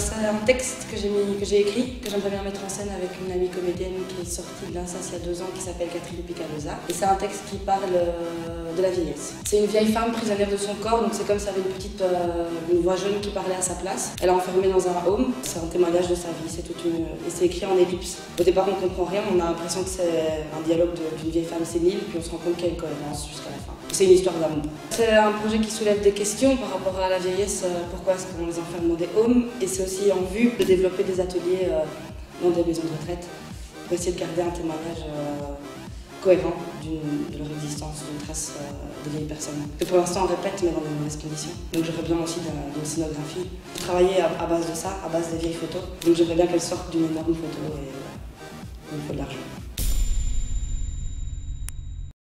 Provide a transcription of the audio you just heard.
C'est un texte que j'ai écrit, que j'aimerais bien mettre en scène avec une amie comédienne qui est sortie de l'INSAS il y a deux ans, qui s'appelle Catherine Picalosa. Et c'est un texte qui parle euh, de la vieillesse. C'est une vieille femme prisonnière de son corps, donc c'est comme ça avait une petite euh, une voix jeune qui parlait à sa place. Elle est enfermée dans un home, c'est un témoignage de sa vie, c'est toute une... et c'est écrit en ellipse. Au départ on comprend rien, on a l'impression que c'est un dialogue d'une vieille femme sénile, puis on se rend compte qu'il y a cohérence jusqu'à la fin. C'est une histoire d'amour. C'est un projet qui soulève des questions par rapport à la vieillesse, euh, pourquoi est-ce qu'on les enferme dans des homes, et c'est aussi en vue de développer des ateliers euh, dans des maisons de retraite pour essayer de garder un témoignage euh, cohérent de leur existence, d'une trace de vieilles personnes. Et pour l'instant, on répète, mais dans de mauvaises conditions. Donc j'aurais bien aussi d'une scénographie. Travailler à, base de ça, à base des vieilles photos. Donc j'aimerais bien qu'elles sortent d'une énorme photo et il faut de l'argent.